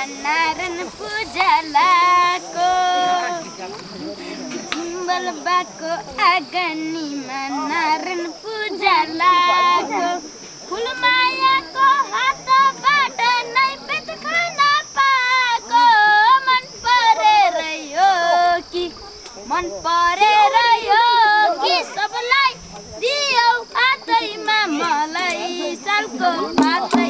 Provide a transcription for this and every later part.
Narayan पूजलाको symbol बाको आँगनीमा नारायण पूजलाको फुलमायाको हातबाट नै पेट खान पाएको। मन परेर यो कि मन परेर यो कि सबलाई दियौ हातैमा मलाई सालको हातैमा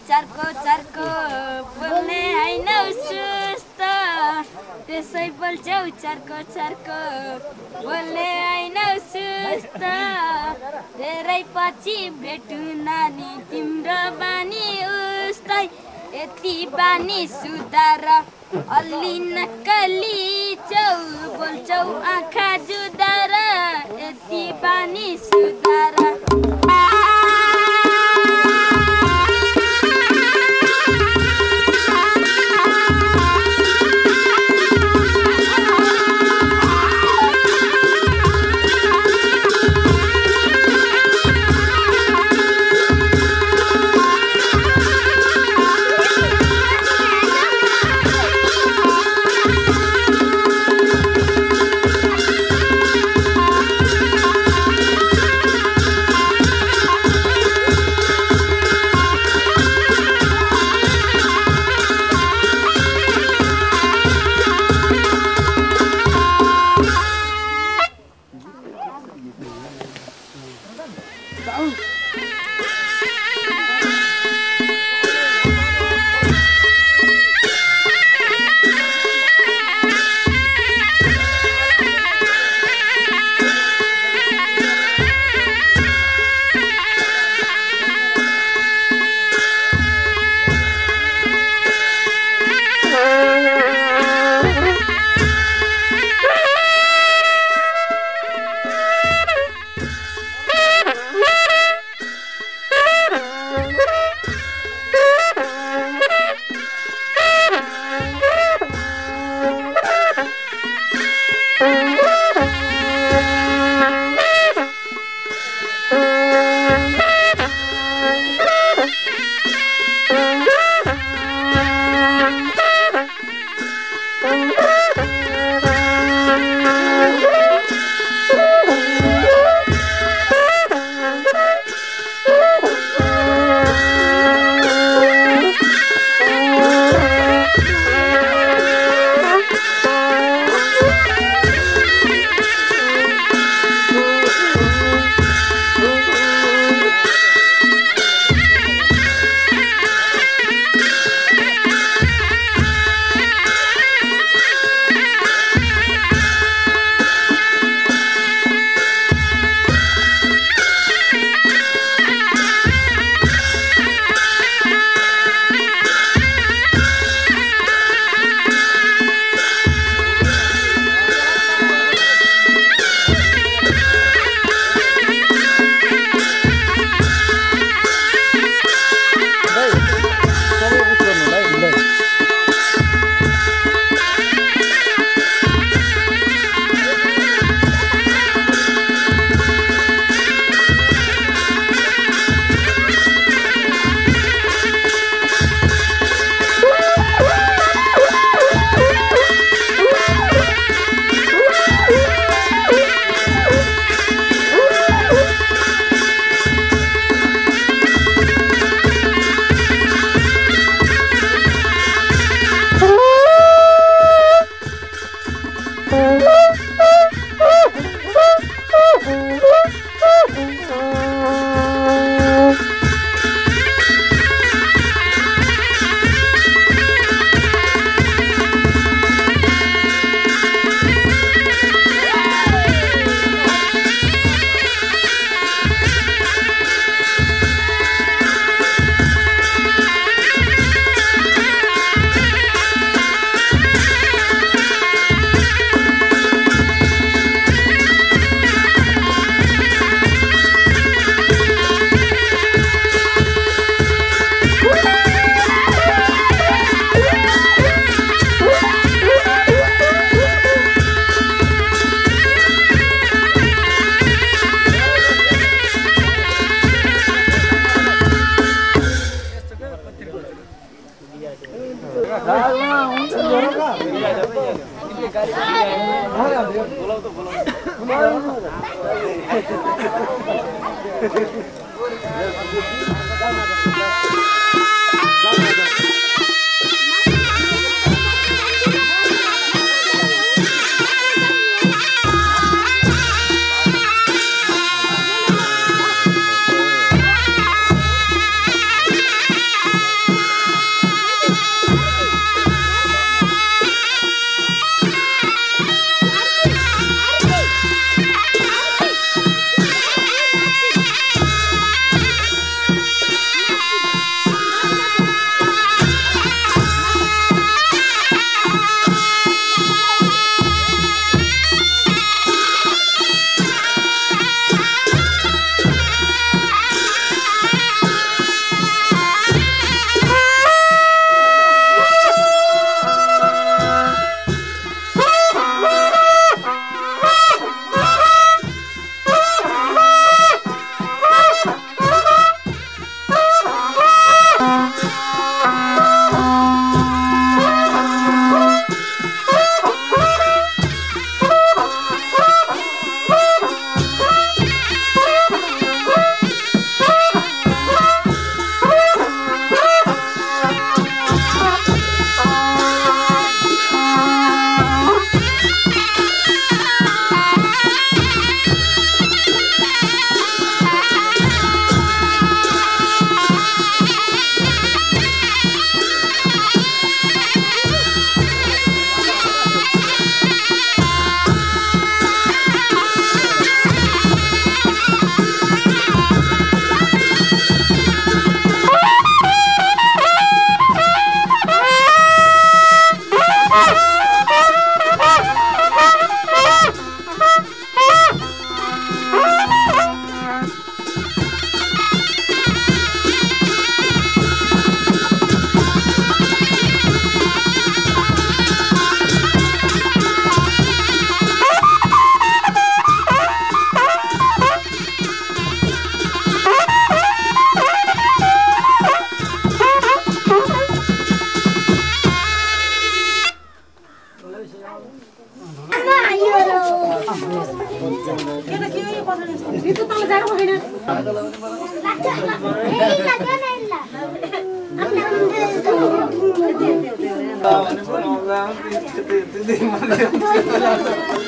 चर्को चर्को बोल्ने होइन त्यसै बोल्छौ चर्को चर्को बोल्ने होइन धेरै पछि भेटु नानी तिम्रो बानी उस्तै यति बानी सुधार अलि नक्कली चौ बोल्छौ आँखा जुदार यति बानी सुधार। Ano ba? Ano ba? Ano ba? Ano ba?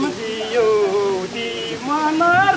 जति धेरै